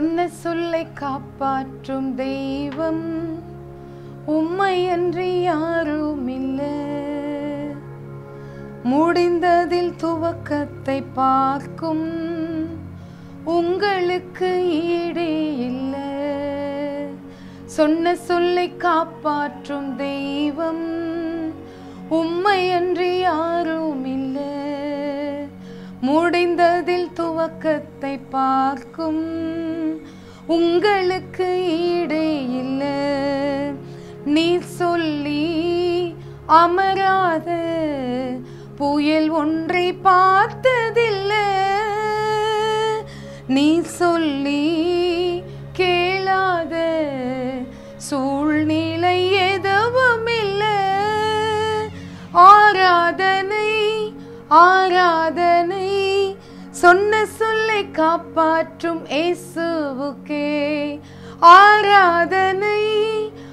சொன்ன சொல்லை காப்பாற்றும் தெய்வம் உம்மை அன்றி யாரும் இல்லை முடிந்ததில் துவக்கத்தை பார்க்கும் உங்களுக்கு ஈடே இல்லை. சொன்ன சொல்லை காப்பாற்றும் தெய்வம் உம்மை அன்றி யாரும் இல்லை முடிந்ததில் துவக்கத்தை பார்க்கும் உங்களுக்கு ஈடே இல்லை. நீ சொல்லி அமராத புயல் ஒன்றை பார்த்ததில்லை. நீ சொல்லி காப்பாற்றும் இயேசுவுக்கே. ஆராதனை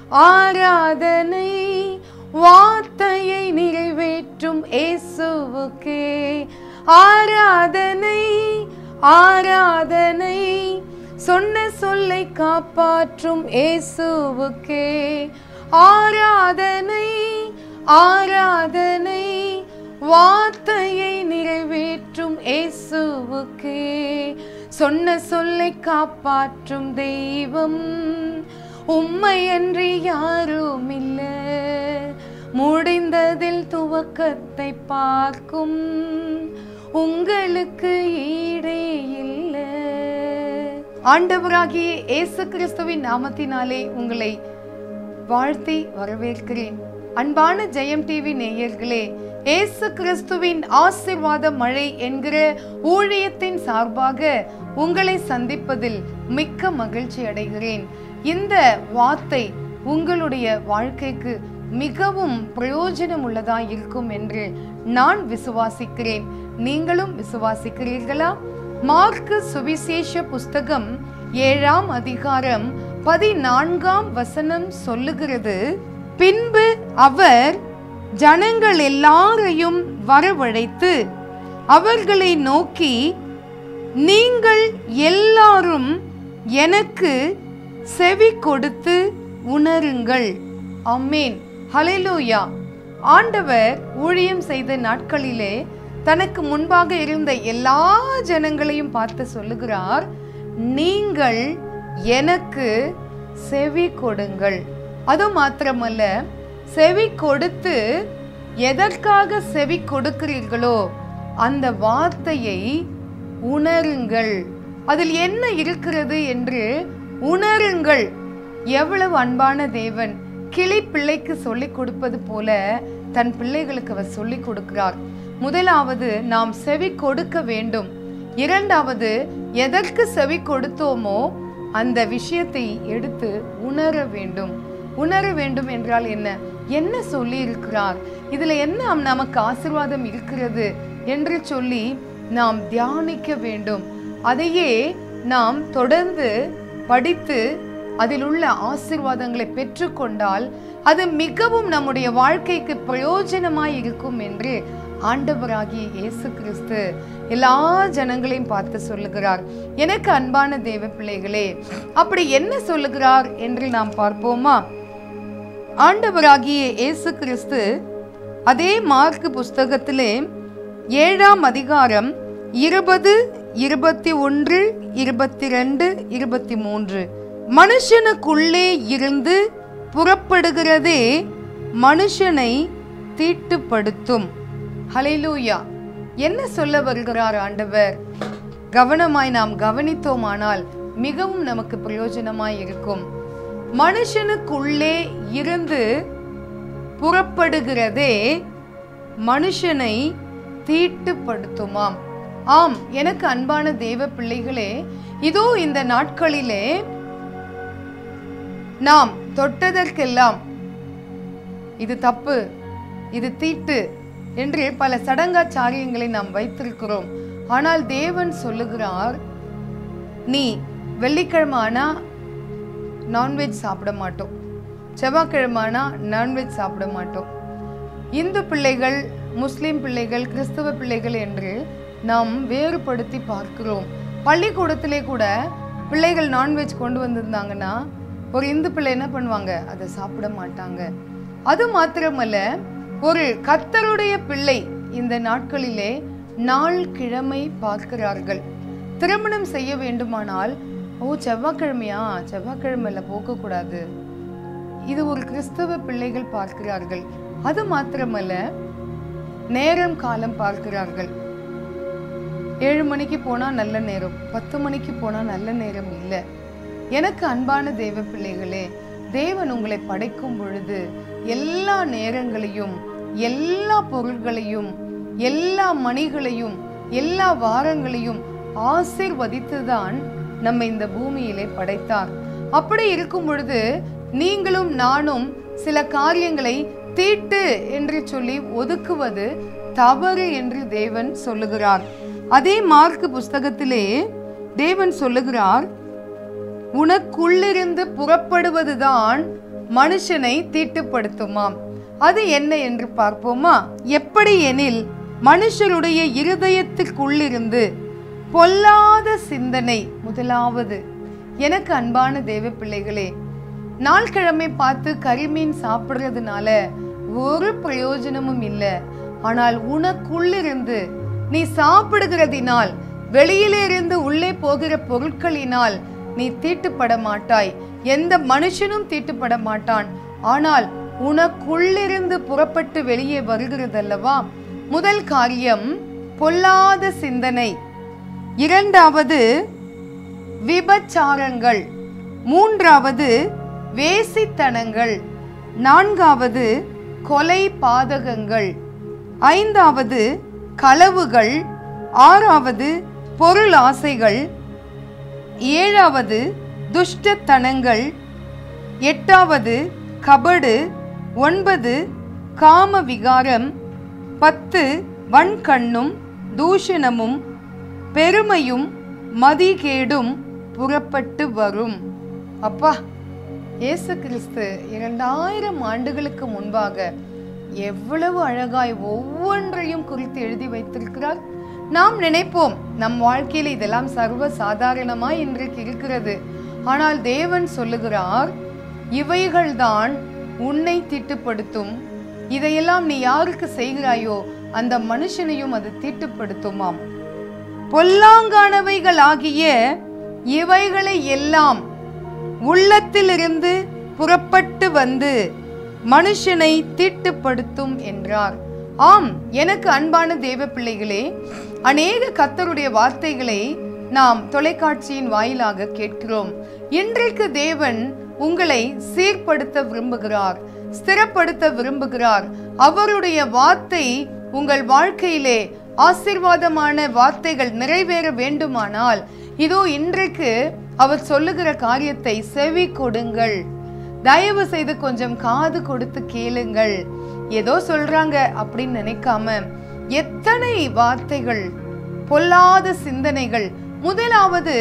ஆராதனை வார்த்தையை நிறைவேற்றும் இயேசுவுக்கே. ஆராதனை ஆராதனை சொன்ன சொல்லை காப்பாற்றும் இயேசுவுக்கே. ஆராதனை ஆராதனை வார்த்தையை நிறைவேற்றும் இயேசுவுக்கே. சொன்ன சொல்லை காப்பாற்றும் தெய்வம் உம்மையன்றி யாரும் இல்லை முடிந்ததில் துவக்கத்தை பார்க்கும் உங்களுக்கு ஈடே இல்லை. ஆண்டவராகிய இயேசு கிறிஸ்துவின் நாமத்தினாலே உங்களை வாழ்த்தி வரவேற்கிறேன். அன்பான ஜெயம் டிவி நேயர்களே இயேசு கிறிஸ்துவின் ஆசிர்வாத மழை என்கிற ஊழியத்தின் சார்பாக உங்களை சந்திப்பதில் மிக்க மகிழ்ச்சி அடைகிறேன். இந்த வார்த்தை உங்களுடைய வாழ்க்கைக்கு மிகவும் பிரயோஜனம் உள்ளதா இருக்கும் என்று நான் விசுவாசிக்கிறேன். நீங்களும் விசுவாசிக்கிறீர்களா? மார்க்கு சுவிசேஷ புஸ்தகம் ஏழாம் அதிகாரம் பதினான்காம் வசனம் சொல்லுகிறது பின்பு அவர் ஜனங்கள் எல்லாரையும் வரவழைத்து அவர்களை நோக்கி நீங்கள் எல்லாரும் எனக்கு செவி கொடுத்து உணருங்கள். அம்மேன் ஹலெலூயா ஆண்டவர் ஊழியம் செய்த நாட்களிலே தனக்கு முன்பாக இருந்த எல்லா ஜனங்களையும் பார்த்து சொல்லுகிறார் நீங்கள் எனக்கு செவி கொடுங்கள். அது மாத்திரமல்ல செவி கொடுத்து எதற்காக செவி கொடுக்கிறீர்களோ அந்த வார்த்தையை உணருங்கள். அதில் என்ன இருக்கிறது என்று உணருங்கள். எவ்வளவு அன்பான தேவன் கிளி பிள்ளைக்கு சொல்லிக் கொடுப்பது போல தன் பிள்ளைகளுக்கு அவர் சொல்லிக் கொடுக்கிறார். முதலாவது நாம் செவி கொடுக்க வேண்டும். இரண்டாவது எதற்கு செவி கொடுத்தோமோ அந்த விஷயத்தை எடுத்து உணர வேண்டும். உணர வேண்டும் என்றால் என்ன? என்ன சொல்லி இருக்கிறார் இதுல என்ன நமக்கு ஆசிர்வாதம் இருக்கிறது என்று சொல்லி நாம் தியானிக்க வேண்டும். அதையே நாம் தொடர்ந்து படித்து அதில் உள்ள ஆசிர்வாதங்களை பெற்றுக்கொண்டால் அது மிகவும் நம்முடைய வாழ்க்கைக்கு பிரயோஜனமாய் இருக்கும் என்று ஆண்டவராகிய இயேசு கிறிஸ்து எல்லா ஜனங்களையும் பார்த்து சொல்லுகிறார். எனக்கு அன்பான தேவ பிள்ளைகளே அப்படி என்ன சொல்லுகிறார் என்று நாம் பார்ப்போமா? ஆண்டவராகிய இயேசு கிறிஸ்து அதே மார்க் புஸ்தகத்திலே ஏழாம் அதிகாரம் இருபது இருபத்தி ஒன்று இருபத்தி ரெண்டு இருபத்தி மூன்று. மனுஷனுக்குள்ளே இருந்து புறப்படுகிறதே மனுஷனை தீட்டுப்படுத்தும். ஹலைலூயா என்ன சொல்ல வருகிறார் ஆண்டவர்? கவனமாய் நாம் கவனித்தோமானால் மிகவும் நமக்கு பிரயோஜனமாய் இருக்கும். மனுஷனுக்குள்ளே இருந்து புறப்படுகிறதே மனுஷனை தீட்டுப்படுத்துமாம். ஆம் எனக்கு அன்பான தேவ பிள்ளைகளே இதோ இந்த நாட்களிலே நாம் தொட்டதற்கெல்லாம் இது தப்பு இது தீட்டு என்று பல சடங்காச்சாரியங்களை நாம் வைத்திருக்கிறோம். ஆனால் தேவன் சொல்லுகிறார் நீ வெள்ளிக்கிழமை ஆனால் நான்வெஜ் சாப்பிட மாட்டோம். செவ்வாய்க்கிழமைனா நான்வெஜ் சாப்பிட மாட்டோம். இந்து பிள்ளைகள் முஸ்லீம் பிள்ளைகள் கிறிஸ்தவ பிள்ளைகள் என்று நாம் வேறுபடுத்தி பார்க்கிறோம். பள்ளிக்கூடத்திலே கூட பிள்ளைகள் நான்வெஜ் கொண்டு வந்திருந்தாங்கன்னா ஒரு இந்து பிள்ளை என்ன பண்ணுவாங்க? அதை சாப்பிட மாட்டாங்க. அது மாத்திரமல்ல ஒரு கத்தருடைய பிள்ளை இந்த நாட்களிலே நாள் கிழமை பார்க்கிறார்கள். திருமணம் செய்ய வேண்டுமானால் ஓ செவ்வாய்க்கிழமையா? செவ்வாய்க்கிழமையில போகக்கூடாது. இது ஒரு கிறிஸ்தவ பிள்ளைகள் பார்க்கிறார்கள். அது மாத்திரமல்ல நேரம் காலம் பார்க்கிறார்கள். ஏழு மணிக்கு போனா நல்ல நேரம் பத்து மணிக்கு போனா நல்ல நேரம் இல்லை. எனக்கு அன்பான தெய்வ பிள்ளைகளே தேவன் உங்களை படைக்கும் பொழுது எல்லா நேரங்களையும் எல்லா பொருள்களையும் எல்லா மணிகளையும் எல்லா வாரங்களையும் ஆசிர்வதித்துதான் நம்ம இந்த பூமியிலே படைத்தார். அப்படி இருக்கும் பொழுது நீங்களும் நானும் சில காரியங்களை தீட்டு என்று சொல்லி ஒதுக்குவது தவறு என்று தேவன் சொல்லுகிறார். அதே மார்க் புஸ்தகத்திலே தேவன் சொல்லுகிறார் உனக்குள்ளிருந்து புறப்படுவதுதான் மனுஷனை தீட்டுப்படுத்துமாம். அது என்ன என்று பார்ப்போமா? எப்படி எனில் மனுஷருடைய இருதயத்திற்குள்ளிருந்து பொல்லாத சிந்தனை முதலாவது. எனக்கு அன்பான தேவ பிள்ளைகளே நாள்கிழமை பார்த்து கரிமீன் சாப்பிடுறதுனால ஒரு பிரயோஜனமும் இல்லை. ஆனால் உனக்குள்ளிருந்து நீ சாப்பிடுகிறதினால் வெளியிலிருந்து உள்ளே போகிற பொருட்களினால் நீ தீட்டுப்பட மாட்டாய். எந்த மனுஷனும் தீட்டுப்பட மாட்டான். ஆனால் உனக்குள்ளிருந்து புறப்பட்டு வெளியே வருகிறதல்லவா? முதல் காரியம் பொல்லாத சிந்தனை. இரண்டாவது விபச்சாரங்கள். மூன்றாவது வேசித்தனங்கள். நான்காவது கொலை பாதகங்கள். ஐந்தாவது களவுகள். ஆறாவது பொருள் ஆசைகள் ஏழாவது துஷ்டத்தனங்கள். எட்டாவது கபடு. ஒன்பது காம விகாரம் பத்து வன்கண்ணும் தூஷணமும் பெருமையும் மதிகேடும் புறப்பட்டு வரும். அப்பா இயேசு கிறிஸ்து இரண்டாயிரம் ஆண்டுகளுக்கு முன்பாக எவ்வளவு அழகாய் ஒவ்வொன்றையும் குறித்து எழுதி வைத்திருக்கிறார். நாம் நினைப்போம் நம் வாழ்க்கையில் இதெல்லாம் சர்வ சாதாரணமாய் இன்றைக்கு இருக்கிறது. ஆனால் தேவன் சொல்லுகிறார் இவைகள்தான் உன்னை திட்டுப்படுத்தும். இதையெல்லாம் நீ யாருக்கு செய்கிறாயோ அந்த மனுஷனையும் அது தீட்டுப்படுத்துமாம். பொல்லாங்கானவைகளாகிய இவைகளை எல்லாம் உள்ளத்திலிருந்து புறப்பட்டு வந்து மனுஷனை தீட்டுப்படுத்தும் என்றார். ஆம் எனக்கு அன்பான தேவ பிள்ளைகளே அநேக கத்தருடைய வார்த்தைகளை நாம் தொலைக்காட்சியின் வாயிலாக கேட்கிறோம். இன்றைக்கு தேவன் உங்களை சீர்படுத்த விரும்புகிறார் ஸ்திரப்படுத்த விரும்புகிறார். அவருடைய வார்த்தை உங்கள் வாழ்க்கையிலே ஆசீர்வாதமான வார்த்தைகள் நிறைவேற வேண்டுமானால் இதோ இன்றைக்கு அவர் சொல்லுகிற காரியத்தை செவி கொடுங்கள். தயவு செய்து கொஞ்சம் காது கொடுத்து கேளுங்கள். ஏதோ சொல்றாங்க அப்படின்னு நினைக்காம எத்தனை வார்த்தைகள் பொல்லாத சிந்தனைகள் முதலாவது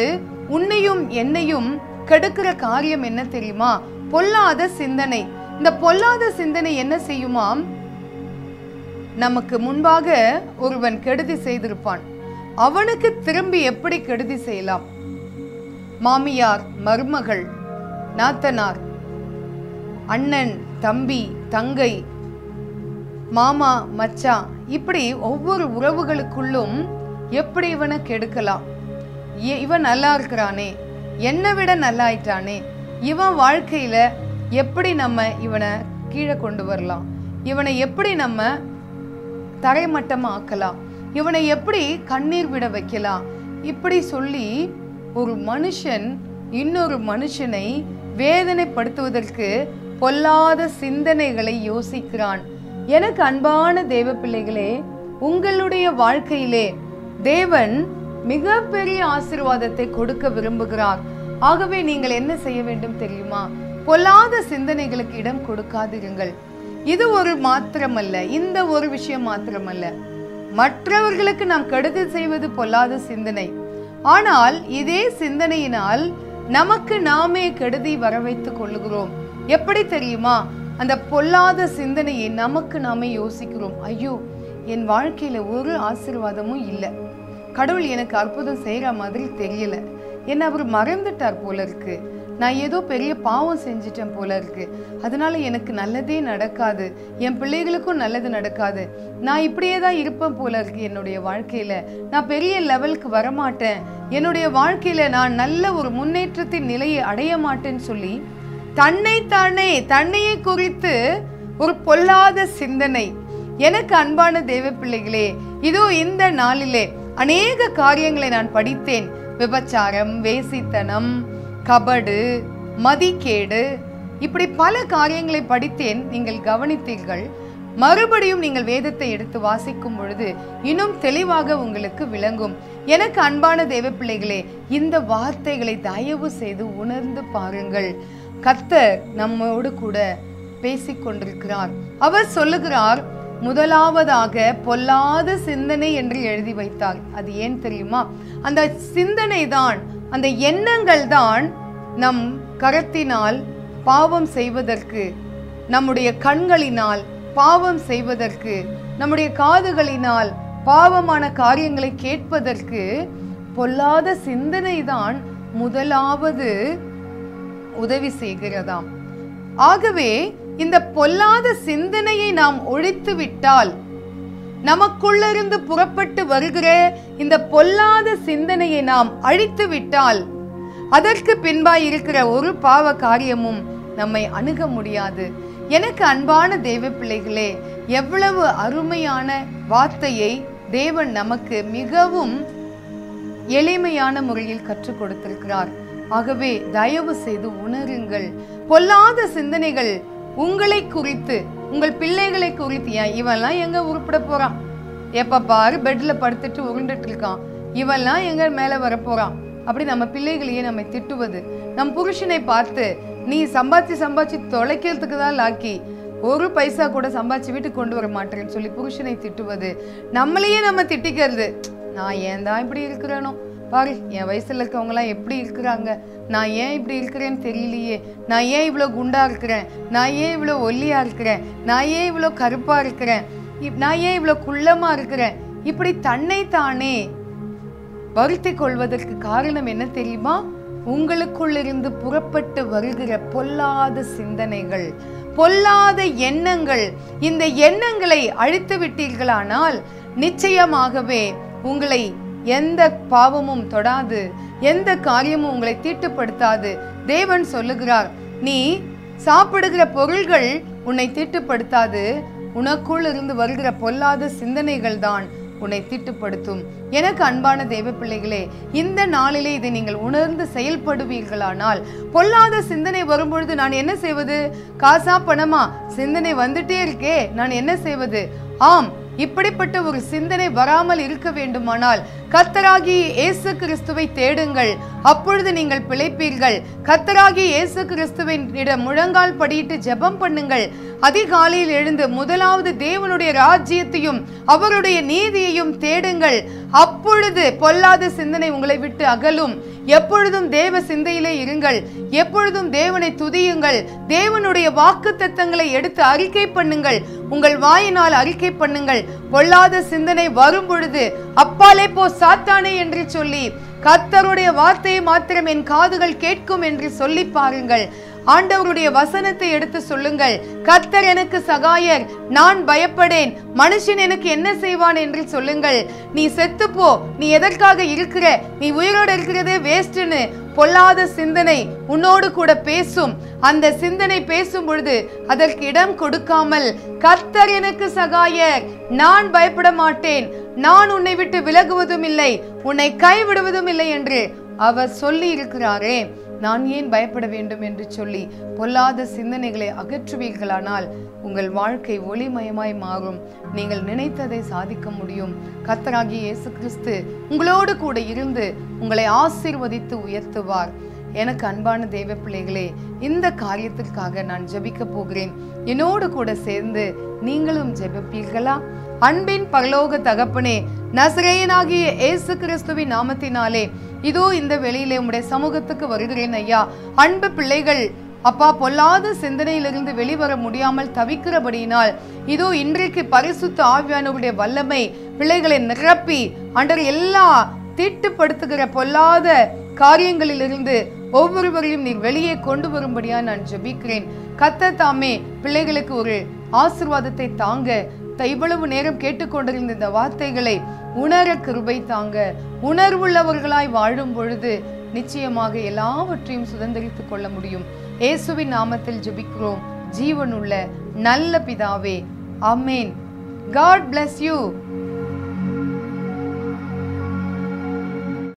உன்னையும் என்னையும் கெடுக்கிற காரியம் என்ன தெரியுமா? பொல்லாத சிந்தனை. இந்த பொல்லாத சிந்தனை என்ன செய்யுமாம்? நமக்கு முன்பாக ஒருவன் கெடுதி செய்திருப்பான். அவனுக்கு திரும்பி எப்படி கெடுதி செய்யலாம்? மாமியார் மருமகள் நாத்தனார் அண்ணன் தம்பி தங்கை மாமா மச்சான் இப்படி ஒவ்வொரு உறவுகளுக்குள்ளும் எப்படி இவனை கெடுக்கலாம்? இவன் நல்லா இருக்கிறானே என்னை விட நல்லாயிட்டானே இவன் வாழ்க்கையில எப்படி நம்ம இவனை கீழே கொண்டு வரலாம்? இவனை எப்படி நம்ம தரைமட்டமாக்கலாம். இவனை எப்படி கண்ணீர் விட வைக்கலாம்? இப்படி சொல்லி ஒரு மனுஷன் இன்னொரு மனுஷனை வேதனைப்படுத்துவதற்கு பொல்லாத சிந்தனைகளை யோசிக்கிறான். எனக்கு அன்பான தேவ பிள்ளைகளே உங்களுடைய வாழ்க்கையிலே தேவன் மிகப்பெரிய ஆசீர்வாதத்தை கொடுக்க விரும்புகிறார். ஆகவே நீங்கள் என்ன செய்ய வேண்டும் தெரியுமா? பொல்லாத சிந்தனைகளுக்கு இடம் கொடுக்காதிருங்கள். இது ஒரு மாத்திரமல்ல இந்த ஒரு விஷயம் மாத்திரமல்ல. மற்றவர்களுக்கு நாம் கெடுதல் செய்வது பொல்லாத சிந்தனை. ஆனால் இதே சிந்தனையினால் நமக்கு நாமே கெடுதி வர வைத்துக் கொள்ளுகிறோம். எப்படி தெரியுமா? அந்த பொல்லாத சிந்தனையை நமக்கு நாமே யோசிக்கிறோம். ஐயோ என் வாழ்க்கையில ஒரு ஆசீர்வாதமும் இல்லை. கடவுள் எனக்கு அற்புதம் செய்கிற மாதிரி தெரியல. என்ன அவர் மறந்துட்டார் போல இருக்குது நான் ஏதோ பெரிய பாவம் செஞ்சிட்டேன் போல இருக்கு. அதனால எனக்கு நல்லதே நடக்காது. என் பிள்ளைகளுக்கும் நல்லது நடக்காது. நான் இப்படியே தான் இருப்பேன் போல இருக்கு என்னுடைய வாழ்க்கையில. நான் பெரிய லெவலுக்கு வரமாட்டேன். என்னுடைய வாழ்க்கையில நான் நல்ல ஒரு முன்னேற்றத்தின் நிலையை அடைய மாட்டேன்னு சொல்லி தன்னை தானே தன்னையை குறித்து ஒரு பொல்லாத சிந்தனை. எனக்கு அன்பான தேவ பிள்ளைகளே இதோ இந்த நாளிலே அநேக காரியங்களை நான் படித்தேன். விபச்சாரம் வேசித்தனம் கபடு மதிக்கேடு இப்படி பல காரியங்களை படித்தேன் நீங்கள் கவனித்தீர்கள். மறுபடியும் நீங்கள் வேதத்தை எடுத்து வாசிக்கும் பொழுது இன்னும் தெளிவாக உங்களுக்கு விளங்கும். எனக்கு அன்பான தேவ பிள்ளைகளே இந்த வார்த்தைகளை தயவு செய்து உணர்ந்து பாருங்கள். கத்தர் நம்மோடு கூட பேசிக்கொண்டிருக்கிறார். அவர் சொல்லுகிறார் முதலாவதாக பொல்லாத சிந்தனை என்று எழுதி வைத்தார். அது ஏன் தெரியுமா? அந்த சிந்தனை தான் அந்த எண்ணங்கள் தான் நம் கரத்தினால் பாவம் செய்வதற்கு நம்முடைய கண்களினால் பாவம் செய்வதற்கு நம்முடைய காதுகளினால் பாவமான காரியங்களை கேட்பதற்கு பொல்லாத சிந்தனை தான் முதலாவது உதவி செய்கிறதாம். ஆகவே இந்த பொல்லாத சிந்தனையை நாம் ஒழித்து விட்டால் நமக்குள்ளிருந்து புறப்பட்டு வருகிற இந்த பொல்லாத சிந்தனையை நாம் அழித்து விட்டால் அதற்கு பின்பாய் இருக்கிற ஒரு பாவ காரியமும் நம்மை அணுக முடியாது. எனக்கு அன்பான தெய்வ பிள்ளைகளே எவ்வளவு அருமையான வார்த்தையை தேவன் நமக்கு மிகவும் எளிமையான முறையில் கற்றுக் கொடுத்திருக்கிறார். ஆகவே தயவு செய்து உணருங்கள். பொல்லாத சிந்தனைகள் உங்களை குறித்து உங்கள் பிள்ளைகளை குறித்து ஏன் இவன்லாம் எங்க உருப்பிட போறான்? எப்ப பாரு பெட்ல படுத்துட்டு உருண்டுட்டு இருக்கான். இவெல்லாம் எங்க மேல வரப்போறான் அப்படி நம்ம பிள்ளைகளையே நம்ம திட்டுவது. நம் புருஷனை பார்த்து நீ சம்பாதிச்சு சம்பாதிச்சு தொலைக்கிறதுக்கு தான் லாக்கி ஒரு பைசா கூட சம்பாதிச்சு வீட்டுக்கு கொண்டு வர மாட்டேன்னு சொல்லி புருஷனை திட்டுவது. நம்மளையே நம்ம திட்டிக்கிறது. நான் ஏன் தான் இப்படி இருக்கிறேனோ? பாரு என் வயசுல இருக்கவங்கலாம் எப்படி இருக்கிறாங்க? நான் ஏன் இப்படி இருக்கிறேன்னு தெரியலையே. நான் ஏன் இவ்வளோ குண்டா இருக்கிறேன்? நான் ஏன் இவ்வளோ ஒல்லியா இருக்கிறேன்? நான் ஏன் இவ்வளோ கருப்பா இருக்கிறேன்? இப்- நான் ஏன் இவ்வளோ குள்ளமா இருக்கிறேன்? இப்படி தன்னை தானே வருத்தி கொள்வதற்கு காரணம் என்ன தெரியுமா? உங்களுக்குள்ளிருந்து புறப்பட்டு வருகிற பொல்லாத சிந்தனைகள் பொல்லாத எண்ணங்கள். இந்த எண்ணங்களை அழித்து விட்டீர்களானால் நிச்சயமாகவே உங்களை எந்த பாவமும் தொடாது எந்த காரியமும் உங்களை தீட்டுப்படுத்தாது. தேவன் சொல்லுகிறார் நீ சாப்பிடுகிற பொருள்கள் உன்னை தீட்டுப்படுத்தாது. உனக்குள் இருந்து வருகிற பொல்லாத சிந்தனைகள் தான் உன்னை தீட்டுப்படுத்தும். எனக்கு அன்பான தெய்வ பிள்ளைகளே இந்த நாளிலே இதை நீங்கள் உணர்ந்து செயல்படுவீர்களானால் பொல்லாத சிந்தனை வரும்பொழுது நான் என்ன செய்வது? காசா பணமா? சிந்தனை வந்துட்டே இருக்கே நான் என்ன செய்வது? ஆம் இப்படிப்பட்ட ஒரு சிந்தனை வராமல் இருக்க வேண்டுமானால் கத்தராகி இயேசு கிறிஸ்துவை தேடுங்கள். அப்பொழுது நீங்கள் பிழைப்பீர்கள். கத்தராகி இயேசு கிறிஸ்துவின் இடம் முழங்கால் படியிட்டு ஜெபம் பண்ணுங்கள். அதிகாலையில் எழுந்து முதலாவது தேவனுடைய ராஜ்யத்தையும் அவருடைய நீதியையும் தேடுங்கள். அப்பொழுது பொல்லாத சிந்தனை உங்களை விட்டு அகலும். எப்பொழுதும் தேவ சிந்தையிலே இருங்கள். எப்பொழுதும் தேவனை துதியுங்கள். தேவனுடைய வாக்கு தத்தங்களை எடுத்து அறிக்கை பண்ணுங்கள். உங்கள் வாயினால் அறிக்கை பண்ணுங்கள். பொல்லாத சிந்தனை வரும் பொழுது அப்பாலே போ சாத்தானே என்று சொல்லி கர்த்தருடைய வார்த்தையை மாத்திரம் என் காதுகள் கேட்கும் என்று சொல்லி பாருங்கள். ஆண்டவருடைய வசனத்தை எடுத்து சொல்லுங்கள். கத்தர் எனக்கு சகாயர் நான் பயப்படேன். மனுஷன் எனக்கு என்ன செய்வான் என்று சொல்லுங்கள். நீ செத்துப்போ நீ எதற்காக இருக்கிற? நீ உயிரோடு இருக்கிறதே வேஸ்ட்னு பொல்லாத சிந்தனை உன்னோடு கூட பேசும். அந்த சிந்தனை பேசும் பொழுது அதற்கு இடம் கொடுக்காமல் கத்தர் எனக்கு சகாயர் நான் பயப்பட மாட்டேன். நான் உன்னை விட்டு விலகுவதும் இல்லை உன்னை கைவிடுவதும் இல்லை என்று அவர் சொல்லி இருக்கிறாரே நான் ஏன் பயப்பட வேண்டும் என்று சொல்லி பொல்லாத சிந்தனைகளை அகற்றுவீர்களானால் உங்கள் வாழ்க்கை ஒளிமயமாய் மாறும். நீங்கள் நினைத்ததை சாதிக்க முடியும். கர்த்தராகிய இயேசு கிறிஸ்து உங்களோடு கூட இருந்து உங்களை ஆசீர்வதித்து உயர்த்துவார். எனக்கு அன்பான தெய்வ பிள்ளைகளே இந்த காரியத்திற்காக நான் ஜெபிக்க போகிறேன். என்னோடு கூட சேர்ந்து நீங்களும் ஜெபிப்பீர்களா? அன்பின் பரலோக தகப்பனே நசரேயனாகிய இயேசு கிறிஸ்துவின் நாமத்தினாலே இதோ இந்த வெளியிலே உம்முடைய சமூகத்துக்கு வருகிறேன் ஐயா. அன்பு பிள்ளைகள் அப்பா பொல்லாத சிந்தனையிலிருந்து வெளிவர முடியாமல் தவிக்கிறபடியினால் இதோ இன்றைக்கு பரிசுத்த ஆவியானவருடைய வல்லமை பிள்ளைகளை நிரப்பி அண்டர் எல்லா தீட்டுப்படுத்துகிற பொல்லாத காரியங்களிலிருந்து ஒவ்வொருவரையும் நீ வெளியே கொண்டு வரும்படியா நான் ஜெபிக்கிறேன். கத்த தாமே பிள்ளைகளுக்கு ஒரு ஆசிர்வாதத்தை தாங்க. இவ்வளவு நேரம் கேட்டுக்கொண்டிருந்த இந்த வார்த்தைகளை உணர கிருபை தாங்க. உணர்வுள்ளவர்களாய் வாழும் பொழுது நிச்சயமாக எல்லாவற்றையும் சுதந்திரித்துக் கொள்ள முடியும். இயேசுவின் நாமத்தில் ஜெபிக்கிறோம். ஜீவனுள்ள நல்ல பிதாவே. அமேன் காட் பிளஸ் யூ